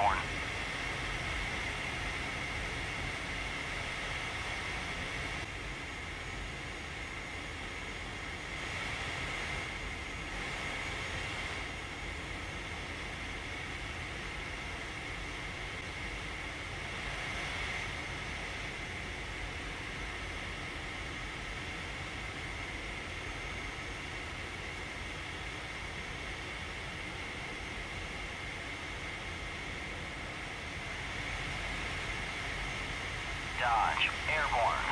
airborne. Dodge, airborne.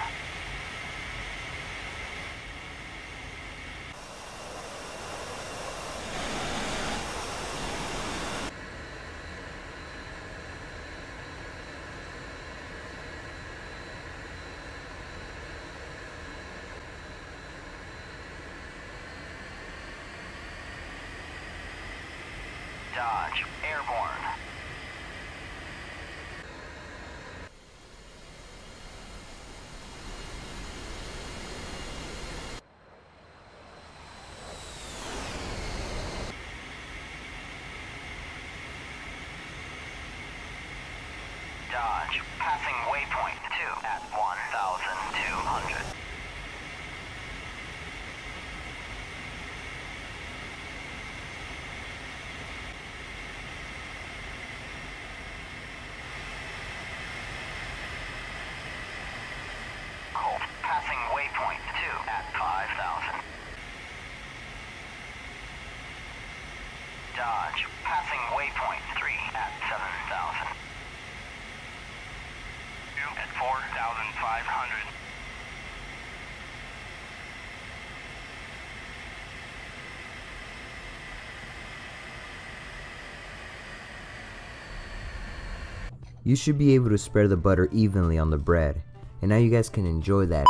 Dodge, airborne. Dodge, passing waypoint 2 at 1,200. Colt, passing waypoint 2 at 5,000. Dodge, passing waypoint 3 at 7,000. At 4,500. You should be able to spread the butter evenly on the bread. And now you guys can enjoy that.